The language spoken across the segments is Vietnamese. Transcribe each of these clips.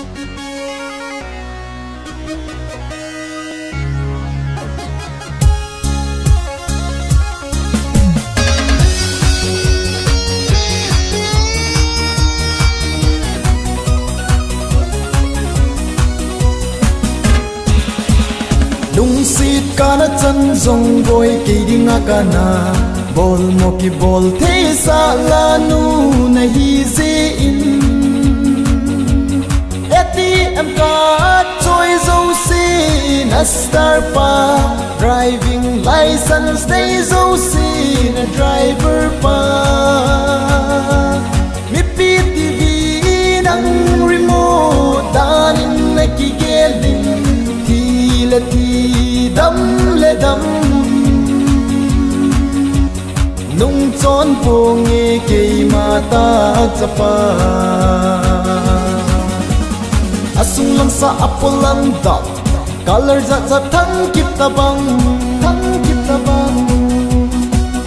lung sit kana chan zong boy ki dinga na bol mo ki bol the sa la nu nay hi ze in Em có choi zo si na star pa driving license day dâu si na driver pa mi PTV nang remote dan na ki gelin ti la ti đâm lệ đâm. Nung chon phố nge ke mata ta chapa asung lam sa apolam da color za za thang kip ta bang thang kip ta bang.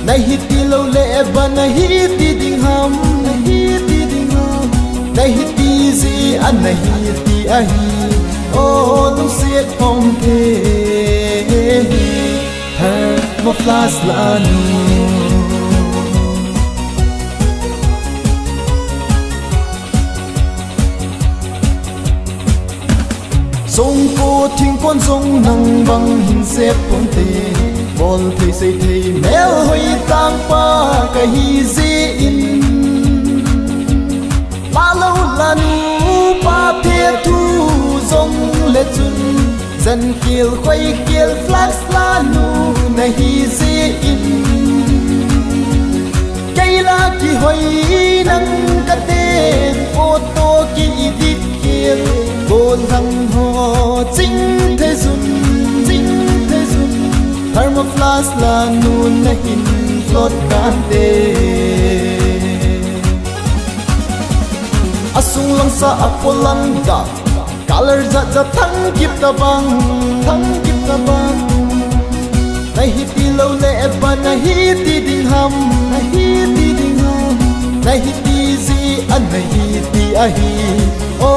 Nahi ti lo le e ba nahi ti ding ham. Nahi ti ding ham. Nahi ti zi an nahi ti a hi. Oh lung se e hom ke. Her mo flas la nu. Sông cô thiên quân sông nâng băng hình xếp con tê bol thầy xây thầy mèo hơi tang pa cái hi dê in. Ba lâu la nu ba thế thu dông lệ chun dân kiel quay kiel flax la nu na hi zi in. Cây la kỳ hoi nâng cất thermoflash là nu na hin flot kan te asung lang sa apolan da color za za thang kip ta bang, thang kip ta bang. Nay hi ti lo le e ba na hi ti ding ham na hi ti ding ham nay hi ti zi an na hi ti a hi, o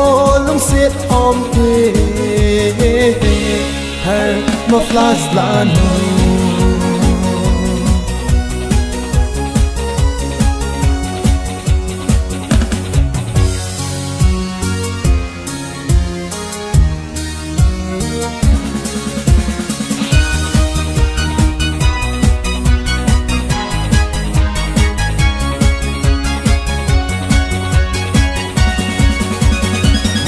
lung set om te her mo flash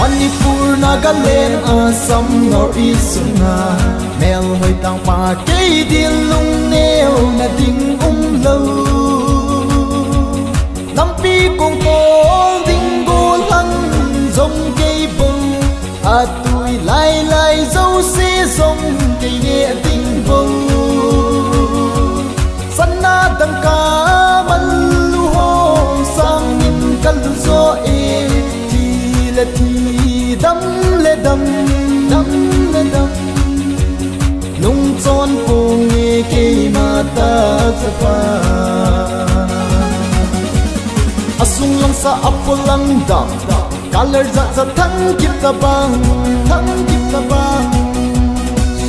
Manipur Nagaland Assam North East Sunga Mel hoi tang pa kei din lung neo na ding um lâu Nam pi kong ko ding go lăng dòng kei bông à tui lai lai dâu xe dòng đâm đâm đâm. Le nung chon po nghe ke mà ta chapa asung lang sa apulang dam color za dạ za dạ thang kip ta bang thang kip ta bang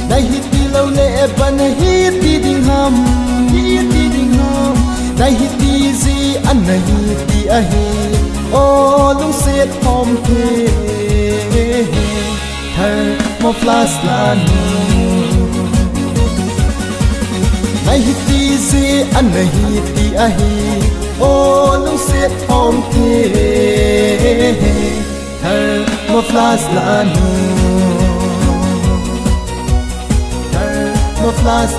dai hi ti lo le ba na ti ding ham hi ti ding ham dai hi ti zi an na hi ti a hi o lung set hom her một flas la nu dai hi ti zi an na hi ti a hi o lung set om the her mo flas la nu her mo flas